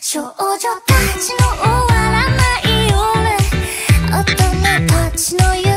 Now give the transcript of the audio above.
少女たちの終わらない夢大人たちの夢